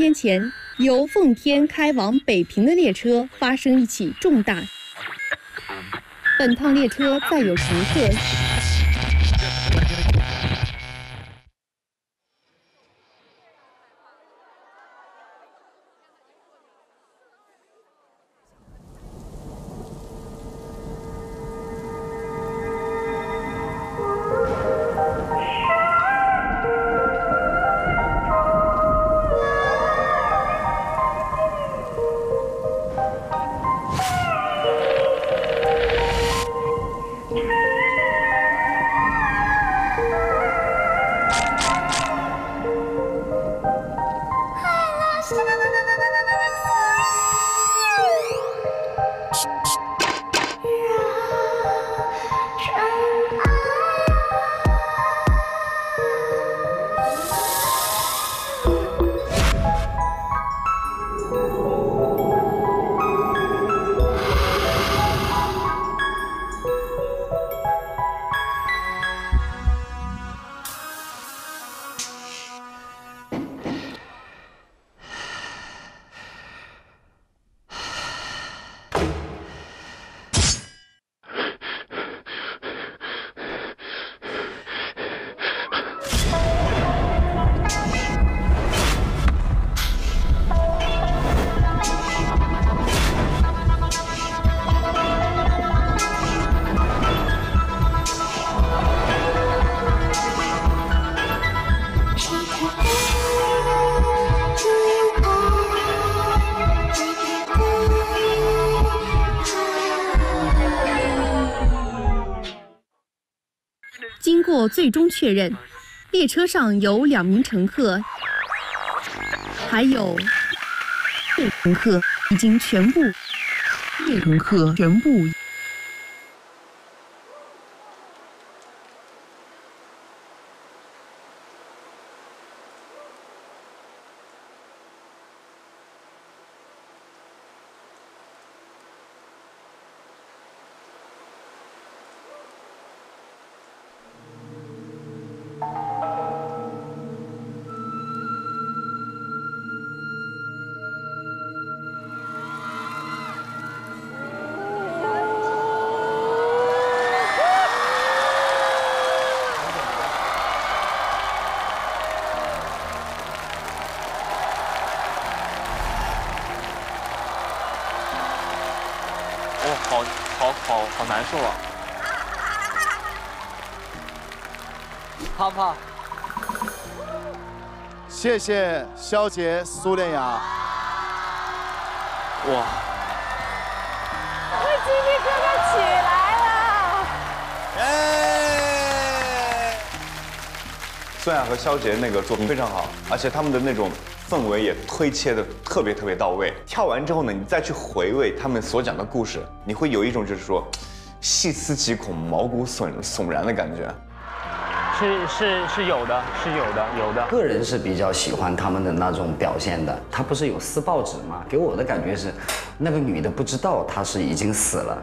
天前，由奉天开往北平的列车发生一起重大。本趟列车载有乘客。最终确认，列车上有两名乘客，还有乘客已经全部，乘客全部。难受啊！怕不好？谢谢肖杰、苏恋雅。哇！我鸡皮疙瘩起来了！哎！苏恋雅和肖杰那个作品非常好，而且他们的那种氛围也推切的特别特别到位。跳完之后呢，你再去回味他们所讲的故事，你会有一种就是说。细思极恐、毛骨悚悚然的感觉，是是是有的，是有的，有的。个人是比较喜欢他们的那种表现的。他不是有撕报纸吗？给我的感觉是，那个女的不知道她是已经死了，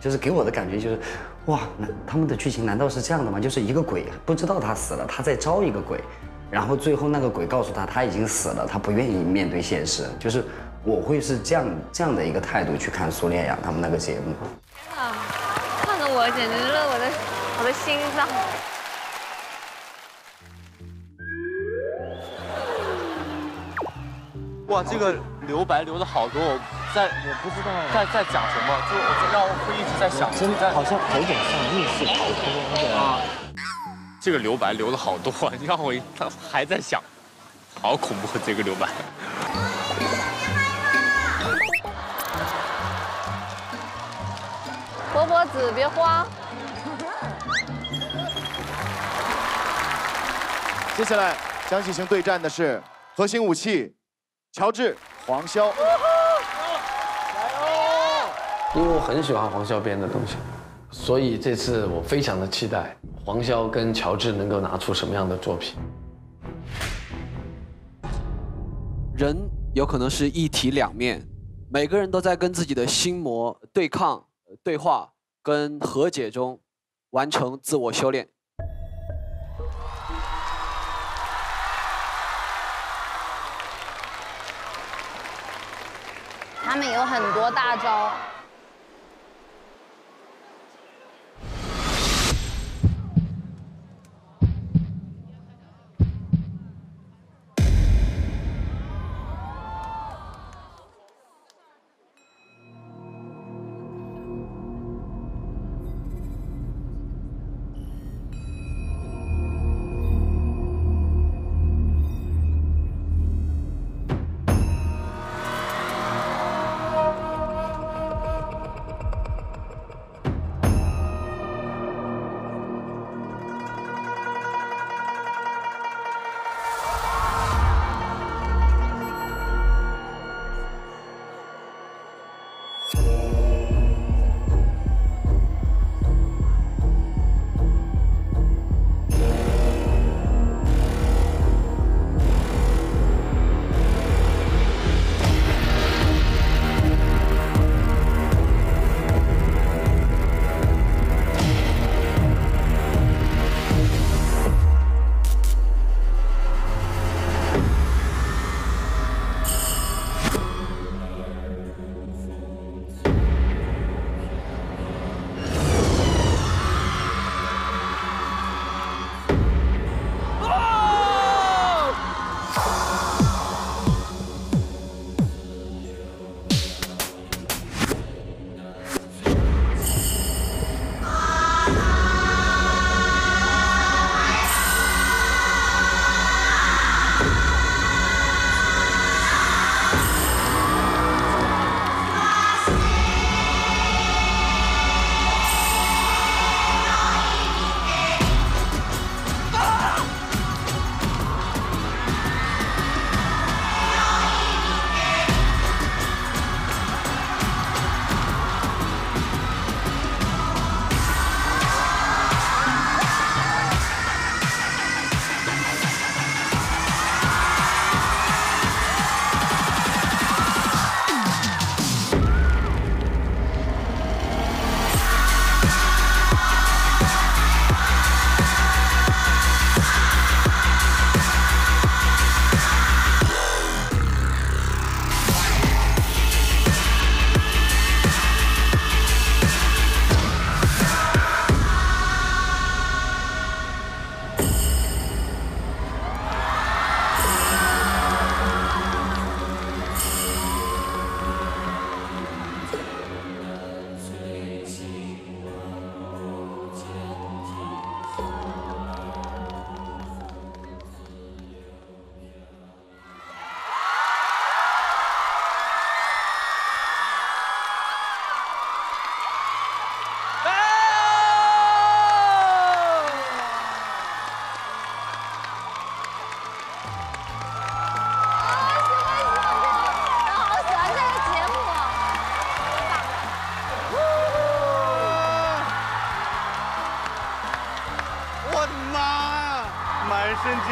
就是给我的感觉就是，哇，那他们的剧情难道是这样的吗？就是一个鬼不知道他死了，他在招一个鬼，然后最后那个鬼告诉他他已经死了，他不愿意面对现实。就是我会是这样这样的一个态度去看苏恋雅他们那个节目。我简直是我的我的心脏。哇，这个留白留的好多，我在我不知道在在讲什么，就让我会一直在想，真的好像有点像密室逃脱啊。这个留白留的好多，你让我还在想，好恐怖这个留白。子，别慌。接下来将进行对战的是核心武器，乔治、黄潇。因为我很喜欢黄潇编的东西，所以这次我非常的期待黄潇跟乔治能够拿出什么样的作品。人有可能是一体两面，每个人都在跟自己的心魔对抗。对话跟和解中完成自我修炼，他们有很多大招。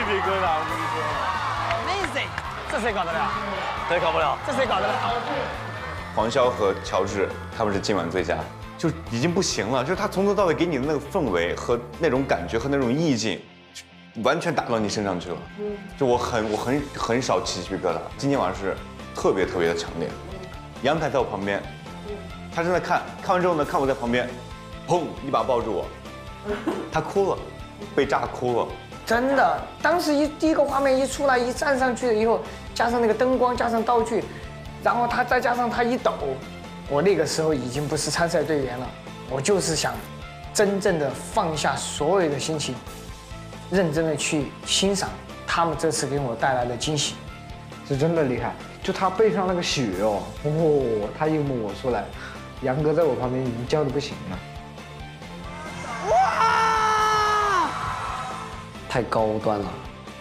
皮疙瘩，我跟你说。Amazing，这谁搞得了？谁搞不了？这谁搞得了？黄潇和乔治他们是今晚最佳，就已经不行了。就是他从头到尾给你的那个氛围和那种感觉和那种意境，完全打到你身上去了。就我很我很很少起鸡皮疙瘩，今天晚上是特别特别的强烈。杨凯在我旁边，他正在看，看完之后呢，看我在旁边，砰一把抱住我，他哭了，被炸哭了。真的，当时一第一个画面一出来，一站上去了以后，加上那个灯光，加上道具，然后他再加上他一抖，我那个时候已经不是参赛队员了，我就是想真正的放下所有的心情，认真的去欣赏他们这次给我带来的惊喜。是真的厉害，就他背上那个血哦，哦，他一抹出来，杨哥在我旁边已经叫的不行了。太高端了，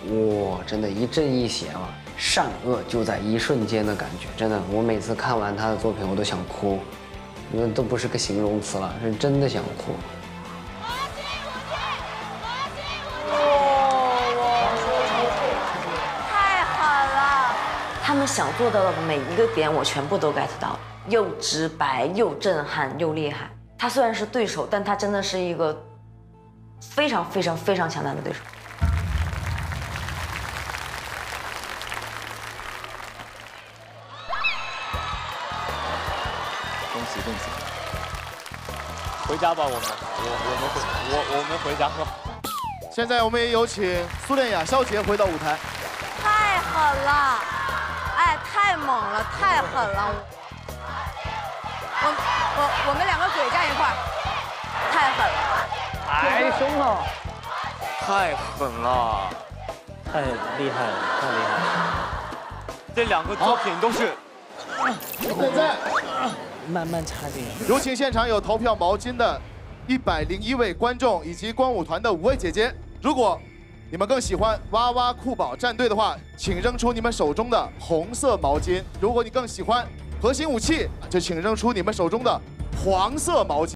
哇，真的，一正一邪啊，善恶就在一瞬间的感觉，真的，我每次看完他的作品，我都想哭，那都不是个形容词了，是真的想哭。太狠了！他们想做到的每一个点，我全部都 get 到，又直白，又震撼，又厉害。他虽然是对手，但他真的是一个非常非常非常强大的对手。家吧，我们，我我们回我我们回家吧。现在我们也有请苏恋雅、肖杰回到舞台。太狠了，哎，太猛了，太狠了。我我我们两个鬼站一块儿，太狠了。太凶了，太狠了，太厉害了，太厉害了！这两个作品都是现在慢慢插进。有请现场有投票毛巾的一百零一位观众以及光舞团的五位姐姐。如果你们更喜欢哇哇酷宝战队的话，请扔出你们手中的红色毛巾；如果你更喜欢核心武器，就请扔出你们手中的黄色毛巾。